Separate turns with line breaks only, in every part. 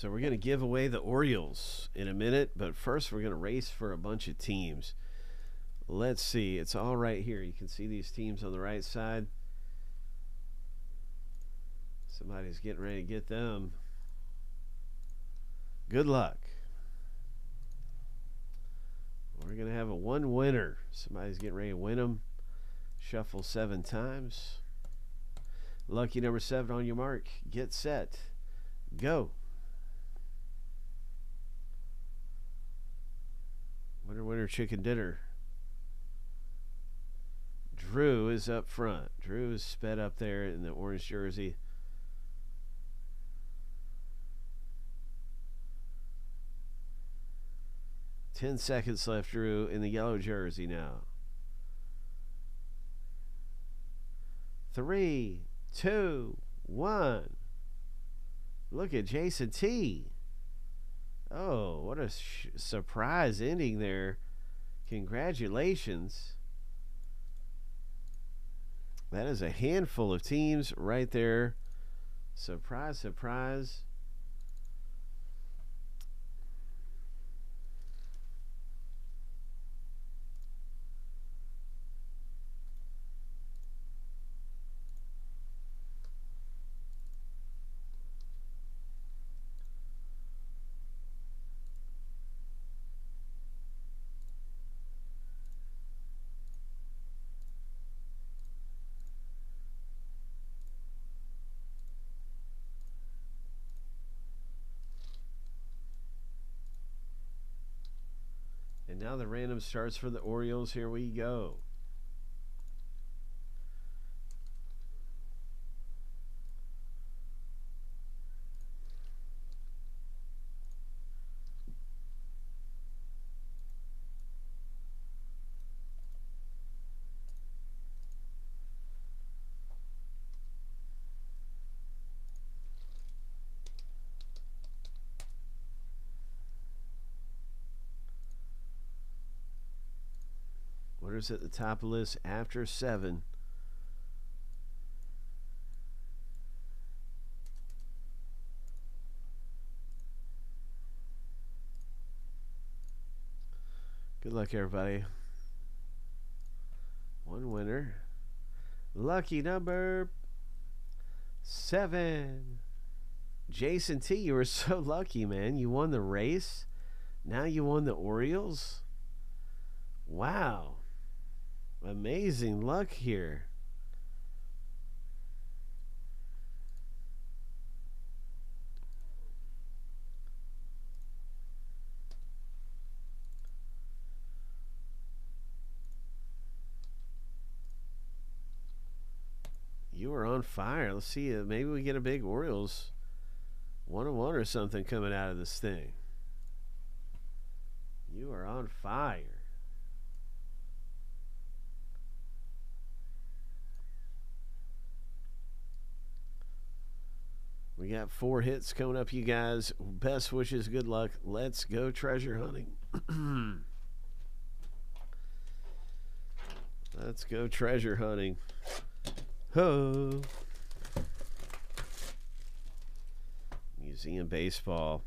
So we're going to give away the Orioles in a minute, but first we're going to race for a bunch of teams. Let's see. It's all right here. You can see these teams on the right side. Somebody's getting ready to get them. Good luck. We're going to have a one winner. Somebody's getting ready to win them. Shuffle seven times. Lucky number seven on your mark. Get set. Go. Winner, winner, chicken dinner. Drew is up front. Drew is sped up there in the orange jersey. Ten seconds left, Drew, in the yellow jersey now. Three, two, one. Look at Jason T. Oh, what a sh- surprise ending there. Congratulations. That is a handful of teams right there. Surprise, surprise. Now the random starts for the Orioles. Here we go. At the top of the list after seven. Good luck, everybody. One winner. Lucky number seven. Jason T, you were so lucky, man. You won the race. Now you won the Orioles. Wow. Amazing luck here. You are on fire. Let's see. Uh, maybe we get a big Orioles one on one or something coming out of this thing. You are on fire. We got four hits coming up, you guys. Best wishes, good luck. Let's go treasure hunting. Let's go treasure hunting. Ho! Museum baseball.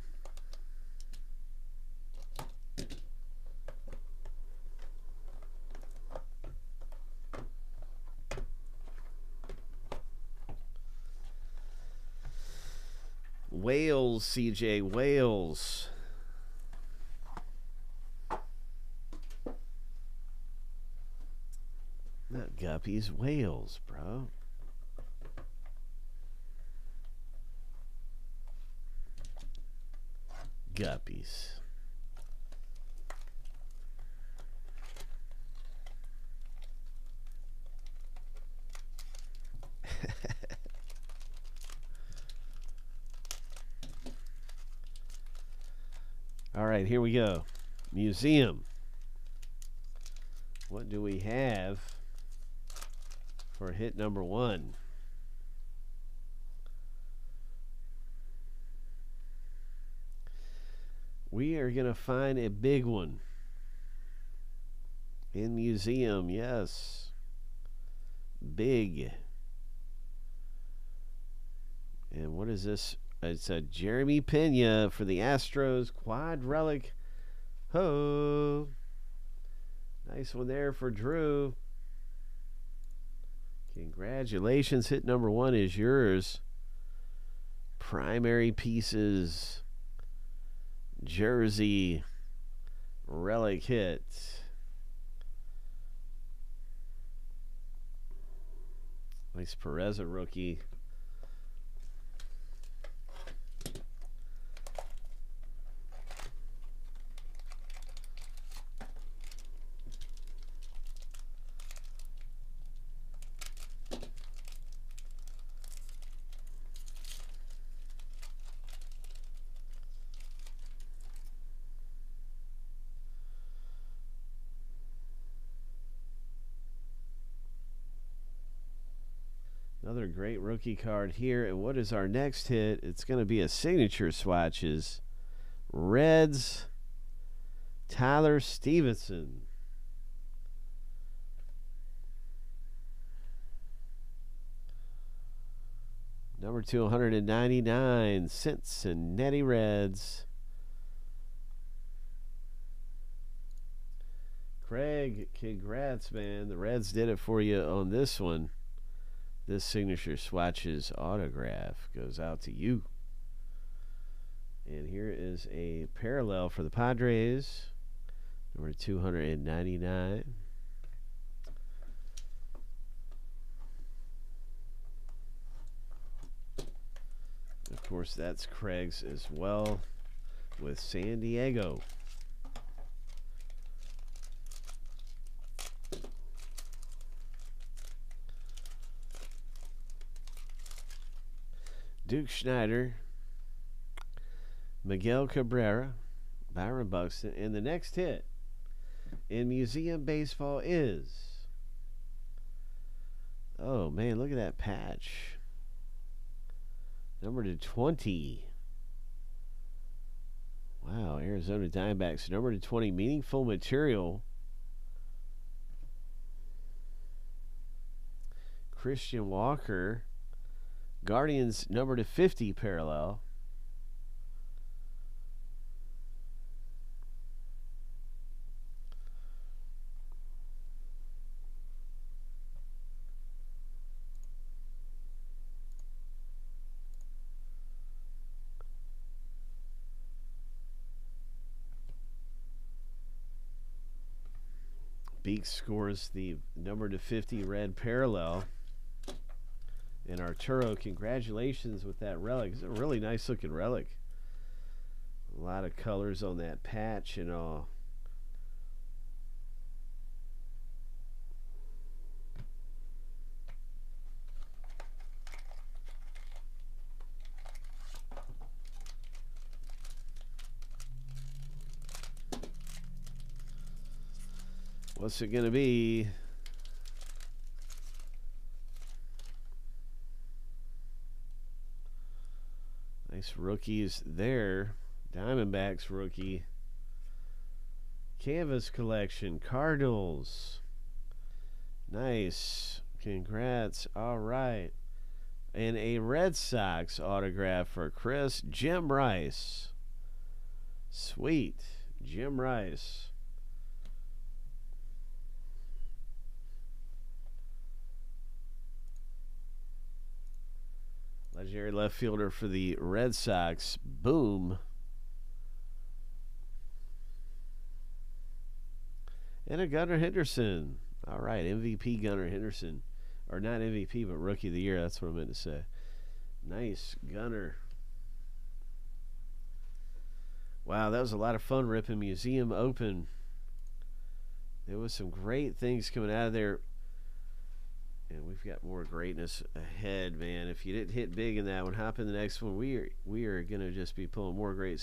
Whales, CJ, whales. Not guppies, whales, bro. Guppies. All right, here we go. Museum. What do we have for hit number one? We are going to find a big one in museum. Yes. Big. And what is this It's a Jeremy Pena for the Astros quad relic. Ho! Nice one there for Drew. Congratulations. Hit number one is yours. Primary pieces. Jersey. Relic hit. Nice Perez a rookie. Another great rookie card here. And what is our next hit? It's going to be a signature swatches. Reds, Tyler Stephenson. Number 299, Cincinnati Reds. Craig, congrats, man. The Reds did it for you on this one. This signature swatches autograph goes out to you. And here is a parallel for the Padres, number 299. Of course, that's Craig's as well with San Diego. Duke Snider, Miguel Cabrera, Byron Buxton, and the next hit in Museum Baseball is. Oh man, look at that patch. Number to 20. Wow, Arizona Diamondbacks, number to 20, meaningful material. Christian Walker. Guardians number to 50 parallel. Beak scores the number to 50 red parallel. And Arturo, congratulations with that relic. It's a really nice looking relic. A lot of colors on that patch and all. What's it going to be? Nice rookies there. Diamondbacks rookie. Canvas collection. Cardinals. Nice. Congrats. All right. And a Red Sox autograph for Chris. Jim Rice. Sweet. Jim Rice. Legendary left fielder for the Red Sox. Boom. And a Gunnar Henderson. All right, MVP Gunnar Henderson. Or not MVP, but Rookie of the Year. That's what I meant to say. Nice, Gunnar. Wow, that was a lot of fun ripping Museum Open. There was some great things coming out of there. And we've got more greatness ahead, man. If you didn't hit big in that one, hop in the next one. We are we are gonna just be pulling more great